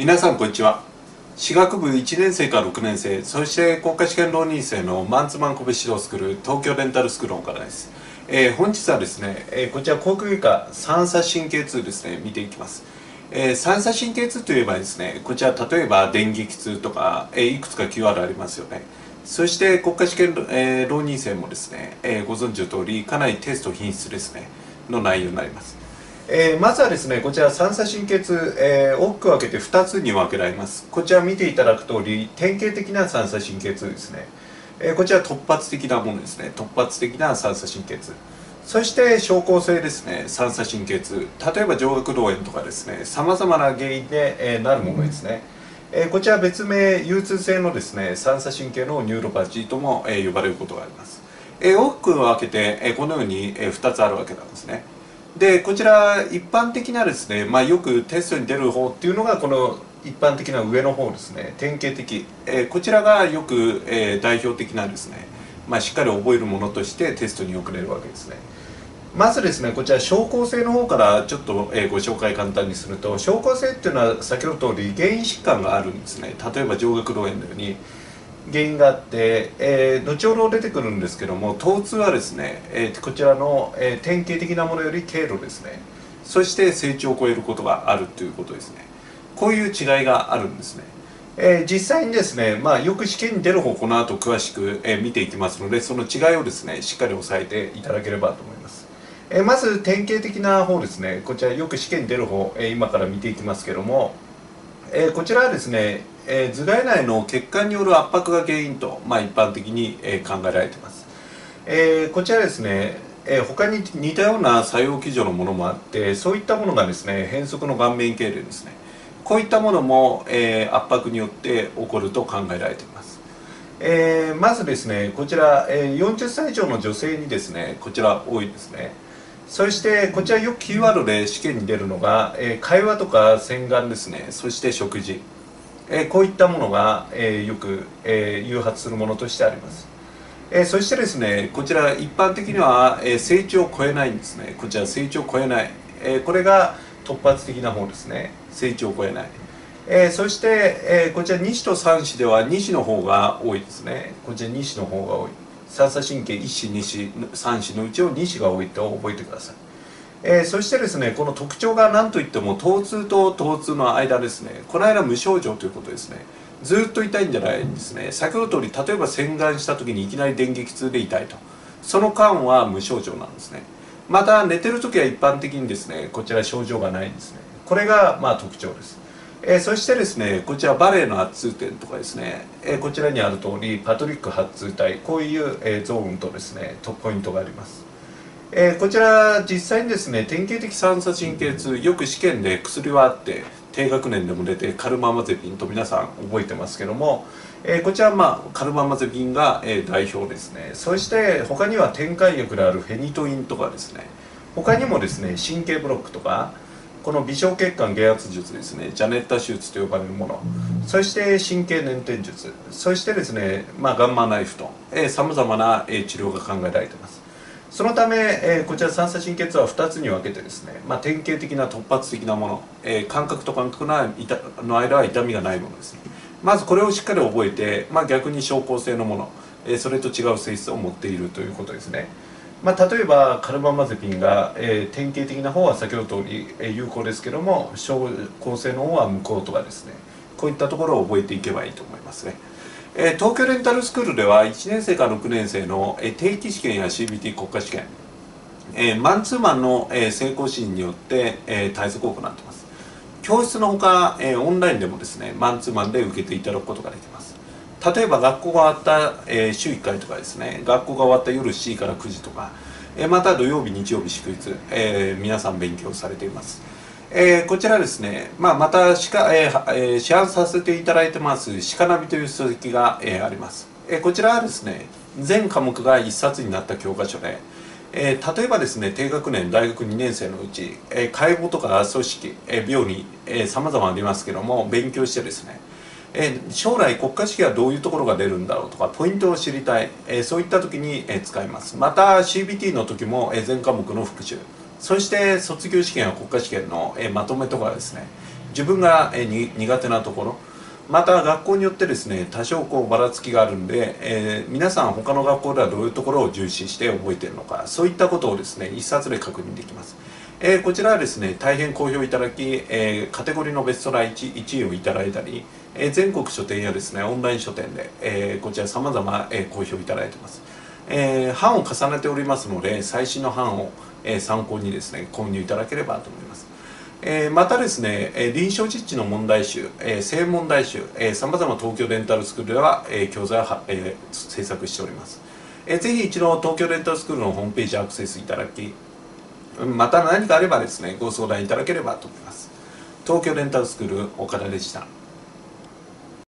皆さんこんにちは。私学部1年生から6年生そして国家試験浪人生のマンツーマン個別指導スクール東京レンタルスクールの岡田です、えー、本日はですね、えー、こちら航空外科三叉神経痛ですね見ていきます。えー、三叉神経痛といえばですねこちら例えば電撃痛とか、えー、いくつか QR ありますよね。そして国家試験、えー、浪人生もですね、えー、ご存知の通りかなりテスト品質ですねの内容になります。えー、まずはですねこちら三叉神経痛、えー、大きく分けて2つに分けられます。こちら見ていただく通り典型的な三叉神経痛ですね、えー、こちら突発的なものですね。突発的な三叉神経痛。そして症候性ですね。三叉神経痛。例えば上顎洞炎とかですね。さまざまな原因で、え、なるものですね、え、こちら別名有痛性のですね。三叉神経のニューロパチーとも、え、呼ばれることがあります、え、大きく分けて、え、このように、え、2つあるわけなんですね。でこちら一般的なですね、まあ、よくテストに出る方っていうのがこの一般的な上の方ですね。典型的、えー、こちらがよく、えー、代表的なですね、まあ、しっかり覚えるものとしてテストに送れるわけですね。まずですねこちら症候性の方からちょっと、えー、ご紹介簡単にすると症候性っていうのは先ほど通り原因疾患があるんですね。例えば上顎動炎のように原因があって、えー、後ほど出てくるんですけども疼痛はですね、えー、こちらの、えー、典型的なものより軽度ですね。そして成長を超えることがあるということですね。こういう違いがあるんですね、えー、実際にですね、まあ、よく試験に出る方この後詳しく、え、見ていきますのでその違いをですねしっかり押さえていただければと思います、え、まず典型的な方ですね。こちらよく試験に出る方、え、今から見ていきますけどもえー、こちらはですね、えー、頭蓋内の血管による圧迫が原因と、まあ、一般的に、えー、考えられています、えー、こちらですね、えー、他に似たような作用基準のものもあってそういったものがですね変則の顔面痙攣ですね。こういったものも、えー、圧迫によって起こると考えられています、えー、まずですねこちら、えー、40歳以上の女性にですねこちら多いですね。そしてこちらよくキーワードで試験に出るのが、えー、会話とか洗顔ですね。そして食事、えー、こういったものが、えー、よく、え誘発するものとしてあります、えそしてですねこちら一般的には、え成長を超えないんですね。こちら成長を超えない、えこれが突発的な方ですね。成長を超えない。えそして、えこちら2子と3子では2子の方が多いですね。こちら2子の方が多い。三叉神経1子2子3子のうちを2子が多いと覚えてください、えー、そしてですねこの特徴が何といっても疼痛と疼痛の間ですね。この間無症状ということですね。ずっと痛いんじゃないんですね。先ほど通り例えば洗顔した時にいきなり電撃痛で痛いと。その間は無症状なんですね。また寝てる時は一般的にですねこちら症状がないんですね。これがまあ特徴です。えー、そしてですねこちらバレエの圧痛点とかですね、えー、こちらにある通りパトリック発痛体こういう、えー、ゾーンとですねとポイントがあります、え、こちら実際にですね典型的三叉神経痛よく試験で薬はあって低学年でも出てカルママゼピンと皆さん覚えてますけども、え、こちら、まあ、カルママゼピンが、え、代表ですね。そして他には展開薬であるフェニトインとかですね。他にもですね神経ブロックとかこの微小血管減圧術ですねジャネッタ手術と呼ばれるもの。そして神経捻転術。そしてですね、まあ、ガンマナイフと。さまざまな、治療が考えられています。そのため、えー、こちら三叉神経痛は2つに分けてですね、まあ、典型的な突発的なもの、えー、感覚と感覚の間は痛みがないものですね。まずこれをしっかり覚えて、まあ、逆に症候性のもの、えー、それと違う性質を持っているということですね。まあ、例えばカルバマゼピンが、えー、典型的な方は先ほど通り、えー、有効ですけども小構成の方は無効とかですね。こういったところを覚えていけばいいと思いますね、えー、東京レンタルスクールでは1年生から6年生の、えー、定期試験や CBT 国家試験、えー、マンツーマンの、えー、成功シーンによって、えー、対策を行っています。教室のほか、えー、オンラインでもですねマンツーマンで受けていただくことができます。例えば学校が終わった、えー、週1回とかですね。学校が終わった夜7時から9時とか、えー、また土曜日日曜日祝日、えー、皆さん勉強されています、え、こちらですね、まあ、またしか、ええ、市販させていただいてますしかなびという書籍が、え、あります、え、こちらはですね全科目が1冊になった教科書でえ、例えばですね低学年大学2年生のうち、えー、解剖とか組織、え、病理さまざまありますけども勉強してですねえ将来国家試験はどういうところが出るんだろうとかポイントを知りたい、えそういった時に、え使います。また CBT の時も、え全科目の復習。そして卒業試験や国家試験の、えまとめとかですね。自分が、え、苦手なところ。また学校によってですね多少こうばらつきがあるんで、えー、皆さん他の学校ではどういうところを重視して覚えているのか。そういったことをですね一冊で確認できます、えー、こちらはですね大変好評いただき、えー、カテゴリーのベストラー 1, 1位をいただいたり、えー、全国書店やですねオンライン書店で、え、こちら様々、えー、好評いただいてますえ、版を重ねておりますので最新の版を、え、参考にですね購入いただければと思いますえ、またですね、え、臨床実地の問題集、えー、性問題集、さまざま東京デンタルスクールでは、え、教材をは、え、制作しております、えー。ぜひ一度東京デンタルスクールのホームページアクセスいただき、また何かあればですね、ご相談いただければと思います。東京レンタルスクール岡田でした。